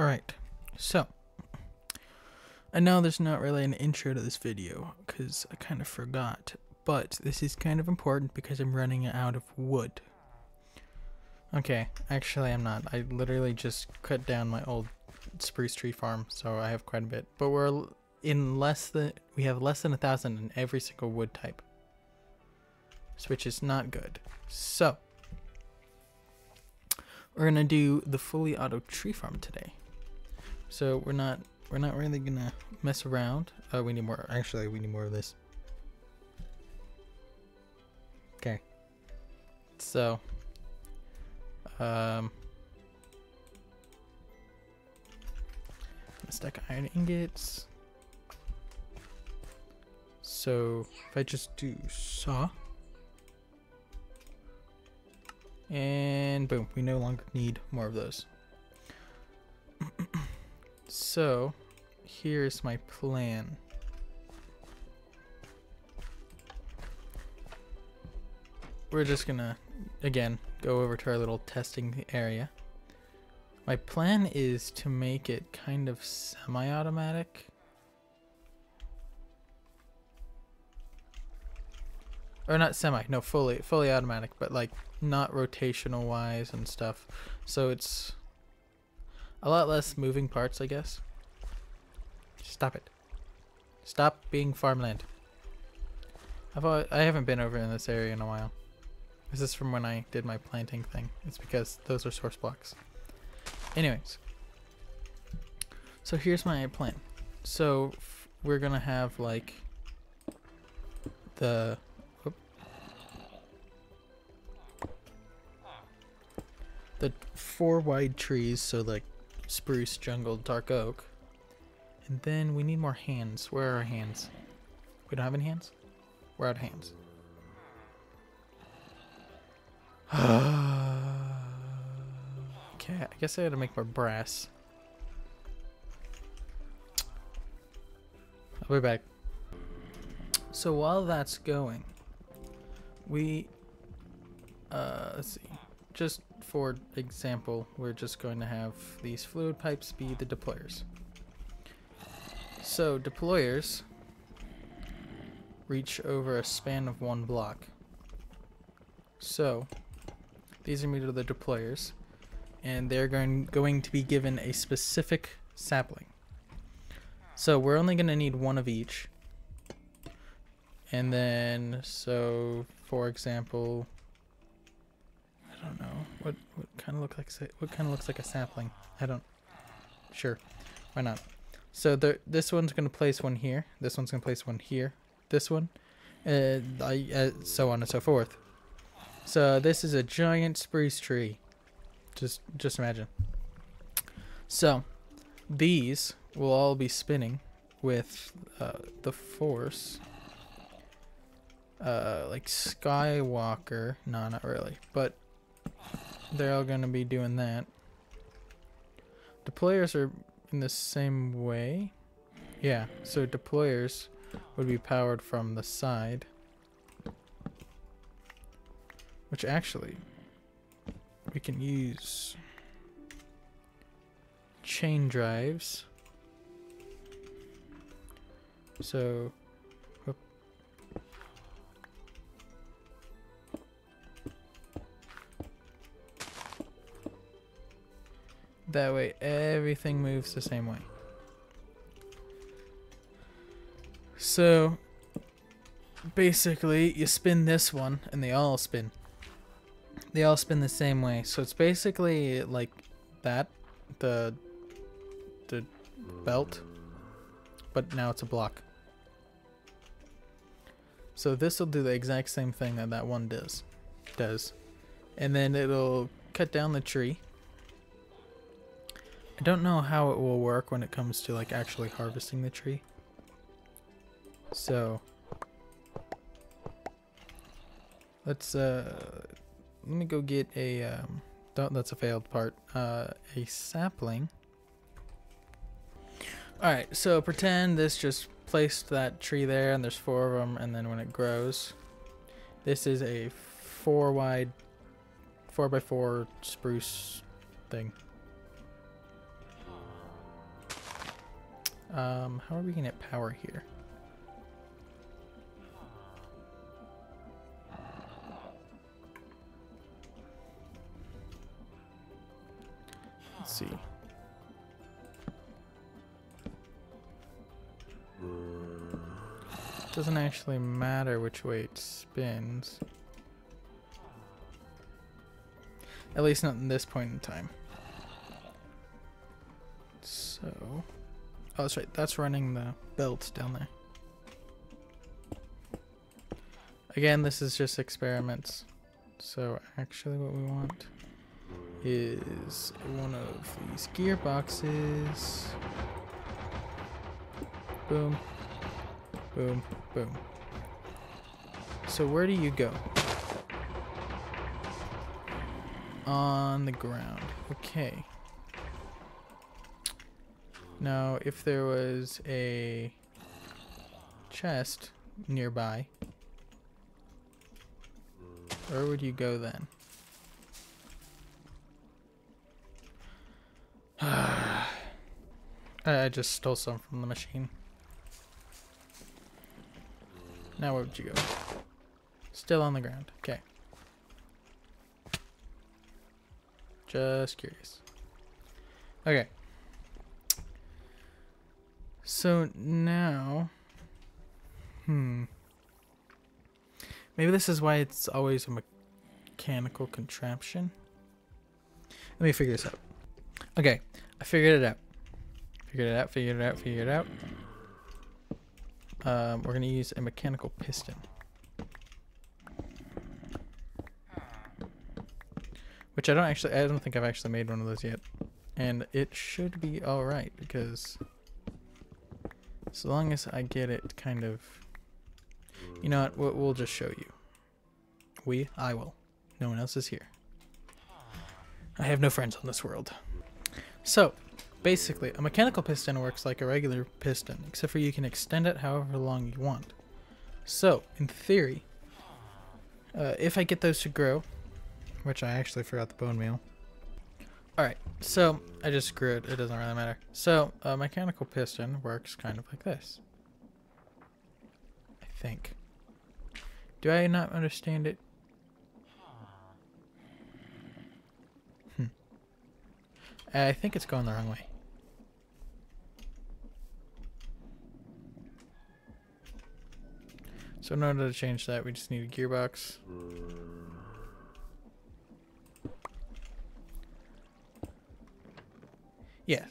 Alright, so I know there's not really an intro to this video because I kind of forgot, but this is kind of important because I'm running out of wood. Okay, actually I'm not. I literally just cut down my old spruce tree farm, so I have quite a bit. But we're in less than we have less than a thousand in every single wood type, which is not good. So we're gonna do the fully auto tree farm today. So we're not we're not really gonna mess around. Oh, we need more. Actually, we need more of this. Okay. So, um, stack iron ingots. So if I just do saw, and boom, we no longer need more of those. so here's my plan. We're just gonna, again, go over to our little testing area. My plan is to make it kind of semi-automatic. Or not semi, no, fully, fully automatic, but like not rotational wise and stuff. So it's a lot less moving parts, I guess. Stop it. Stop being farmland. I've I haven't been over in this area in a while. This is from when I did my planting thing. It's because those are source blocks. Anyways. So here's my plan. So we're gonna have like the whoop, the four wide trees, so like spruce, jungle, dark oak. And then we need more hands. Where are our hands? We don't have any hands? We're out of hands. okay, I guess I gotta make more brass. I'll be back. So while that's going, we, uh, let's see, just for example, we're just going to have these fluid pipes be the deployers. So deployers reach over a span of one block. So these are me to the deployers and they're going going to be given a specific sapling. So we're only going to need one of each. And then so for example I don't know. What what kind of look like what kind of looks like a sapling? I don't. Sure, why not? So the this one's gonna place one here. This one's gonna place one here. This one, uh, I, uh, so on and so forth. So this is a giant spruce tree. Just just imagine. So these will all be spinning with uh, the force. Uh, like Skywalker. No, not really. But they're all going to be doing that. Deployers are in the same way. Yeah, so deployers would be powered from the side. Which actually, we can use chain drives. So That way everything moves the same way. So basically you spin this one and they all spin. They all spin the same way. So it's basically like that, the the belt, but now it's a block. So this will do the exact same thing that that one does. Does. And then it'll cut down the tree I don't know how it will work when it comes to like actually harvesting the tree. So let's uh let me go get a um don't that's a failed part. Uh a sapling. Alright, so pretend this just placed that tree there and there's four of them and then when it grows this is a four wide four by four spruce thing. Um, how are we gonna get power here? Let's see. Doesn't actually matter which way it spins. At least not in this point in time. Oh, that's right. That's running the belt down there. Again, this is just experiments. So actually what we want is one of these gearboxes. Boom. Boom. Boom. So where do you go? On the ground. Okay. Now, if there was a chest nearby, where would you go then? I just stole some from the machine. Now where would you go? Still on the ground. Okay. Just curious. Okay. So now, hmm. Maybe this is why it's always a mechanical contraption. Let me figure this out. Okay, I figured it out. Figured it out, figured it out, figured it out. Um, we're going to use a mechanical piston. Which I don't actually, I don't think I've actually made one of those yet. And it should be alright because as long as I get it kind of... You know what, we'll, we'll just show you. We, I will. No one else is here. I have no friends on this world. So, basically, a mechanical piston works like a regular piston, except for you can extend it however long you want. So, in theory, uh, if I get those to grow, which I actually forgot the bone meal, Alright, so I just screwed. It doesn't really matter. So a mechanical piston works kind of like this. I think. Do I not understand it? Hmm. I think it's going the wrong way. So in order to change that, we just need a gearbox. Yeah.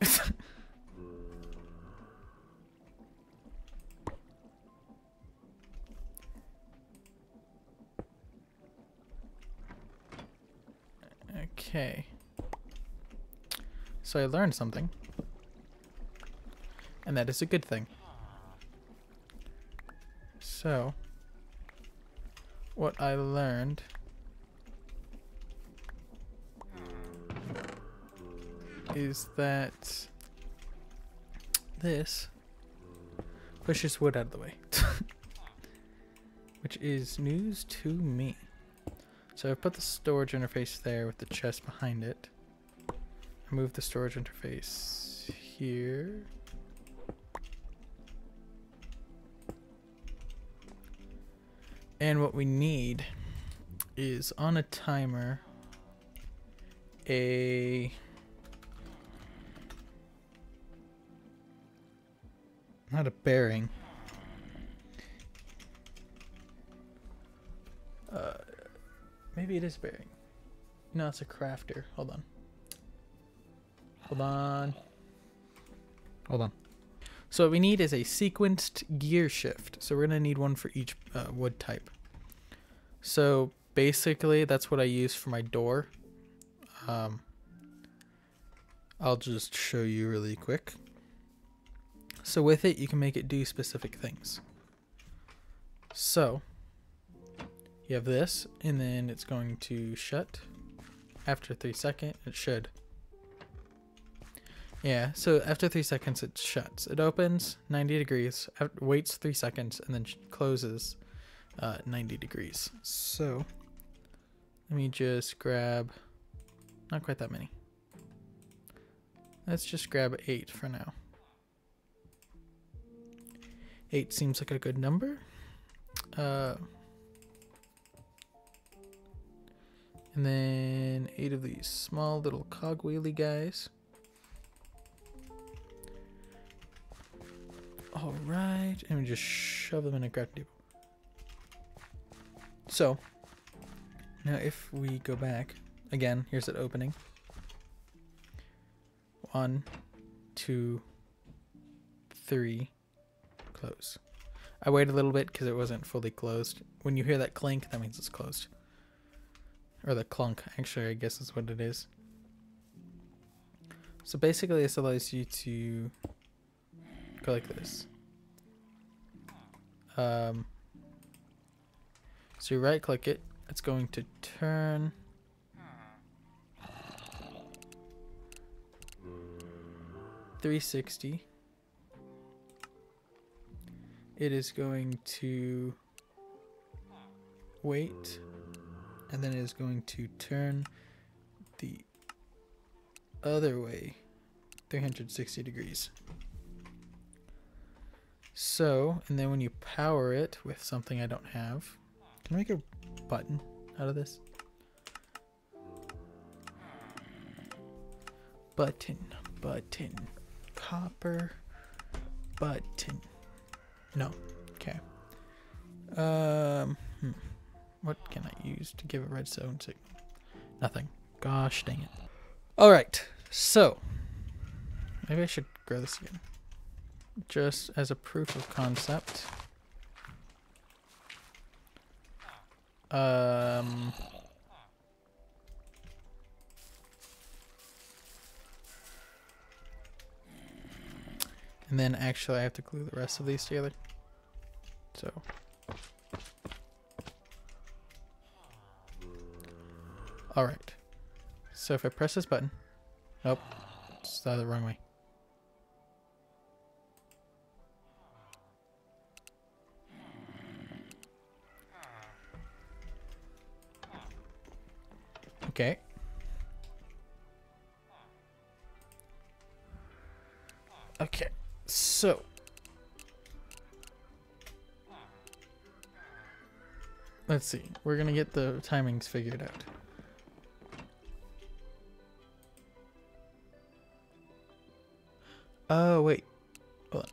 okay. So I learned something. And that is a good thing. So, what I learned is that this pushes wood out of the way. Which is news to me. So I put the storage interface there with the chest behind it. I move the storage interface here. And what we need is on a timer a Not a bearing. Uh, maybe it is bearing. No, it's a crafter. Hold on. Hold on. Hold on. So what we need is a sequenced gear shift. So we're going to need one for each uh, wood type. So basically that's what I use for my door. Um, I'll just show you really quick. So with it, you can make it do specific things. So you have this, and then it's going to shut after three seconds. It should. Yeah, so after three seconds, it shuts. It opens 90 degrees, waits three seconds, and then closes uh, 90 degrees. So let me just grab not quite that many. Let's just grab eight for now. Eight seems like a good number. Uh, and then eight of these small little cogwheely guys. All right, and we just shove them in a crafting table. So, now if we go back, again, here's that opening. One, two, three, close. I wait a little bit because it wasn't fully closed. When you hear that clink, that means it's closed. Or the clunk, actually, I guess is what it is. So basically, this allows you to go like this. Um, so you right click it, it's going to turn. Three sixty. It is going to wait, and then it is going to turn the other way 360 degrees. So, and then when you power it with something I don't have, can I make a button out of this? Button, button, copper, button. No, okay. Um, hmm. what can I use to give a redstone signal? Nothing. Gosh dang it. All right, so maybe I should grow this again just as a proof of concept. Um, and then actually I have to glue the rest of these together. So. Alright. So if I press this button, nope, it's the wrong way. Okay. Okay, so. Let's see. We're going to get the timings figured out. Oh, wait. Hold on.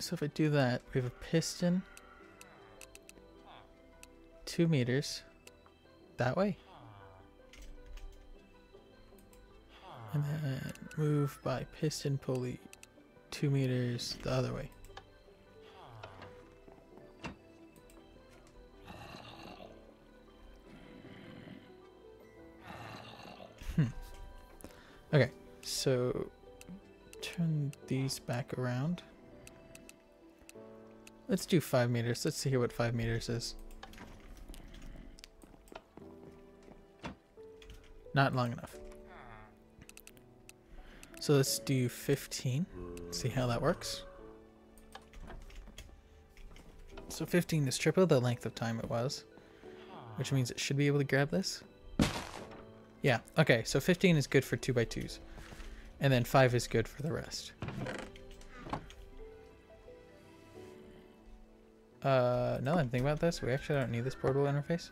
So if I do that, we have a piston two meters that way. And then move by piston pulley two meters the other way. Hmm. Okay, so turn these back around. Let's do five meters. Let's see here what five meters is. Not long enough. So let's do 15. See how that works. So 15 is triple the length of time it was. Which means it should be able to grab this. Yeah, okay, so 15 is good for 2x2s. And then 5 is good for the rest. Uh, now that I'm thinking about this, we actually don't need this portable interface.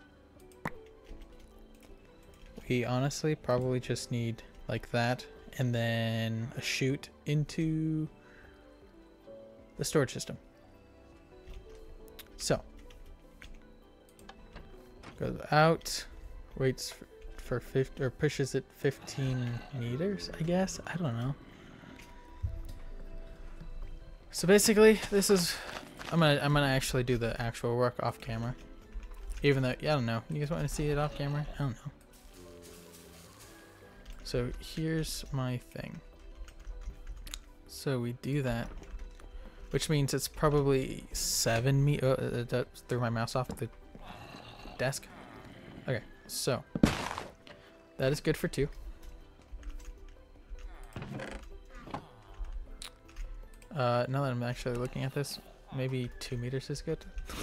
We honestly probably just need like that and then a chute into the storage system. So, goes out, waits for, for 50, or pushes it 15 meters, I guess? I don't know. So basically, this is, I'm gonna, I'm gonna actually do the actual work off camera. Even though, yeah, I don't know. You guys want to see it off camera? I don't know. So here's my thing. So we do that, which means it's probably seven me. Oh, uh, that threw my mouse off the desk. Okay, so that is good for two. Uh, now that I'm actually looking at this, maybe two meters is good.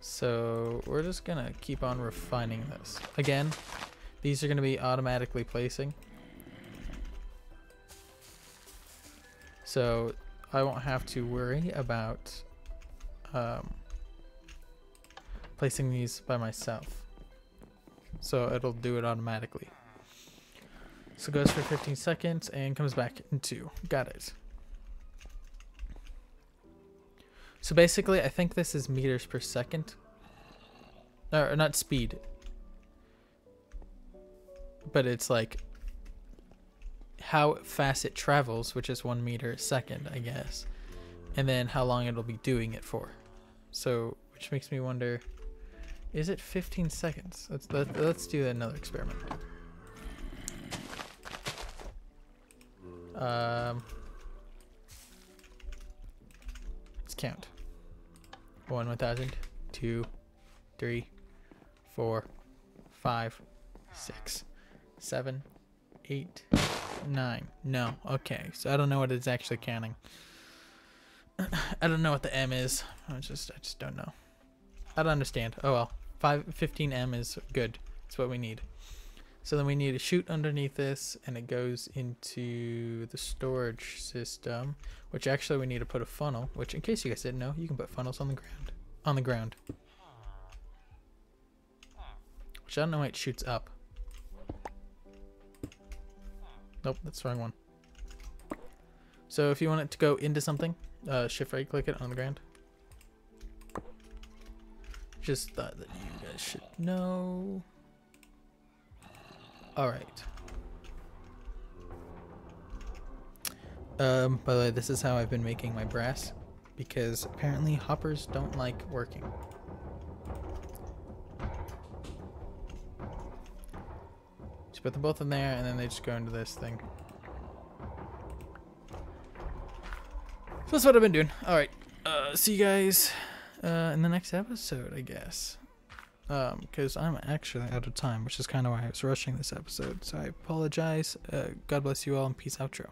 So we're just gonna keep on refining this. Again, these are gonna be automatically placing. So I won't have to worry about um, placing these by myself. So it'll do it automatically. So goes for 15 seconds and comes back in two. Got it. So basically, I think this is meters per second. Or not speed. But it's like how fast it travels, which is one meter a second, I guess. And then how long it'll be doing it for. So, which makes me wonder, is it 15 seconds? Let's let, us let us do another experiment. Um, let's count. One, one thousand, two, three, four, five, six, seven, eight, nine. No, okay. So I don't know what it's actually counting. I don't know what the M is. I just, I just don't know. I don't understand. Oh well. Five, 15M is good. It's what we need. So then we need a chute underneath this and it goes into the storage system, which actually we need to put a funnel, which in case you guys didn't know, you can put funnels on the ground. On the ground. Which I don't know why it shoots up. Nope, that's the wrong one. So if you want it to go into something, uh, shift right click it on the ground. Just thought that you guys should know. Alright. Um, by the way, this is how I've been making my brass. Because apparently hoppers don't like working. Put them both in there and then they just go into this thing. So that's what I've been doing. Alright. Uh, see you guys uh, in the next episode, I guess because um, I'm actually out of time, which is kind of why I was rushing this episode. So I apologize. Uh, God bless you all and peace outro.